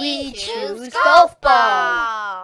We choose golf ball.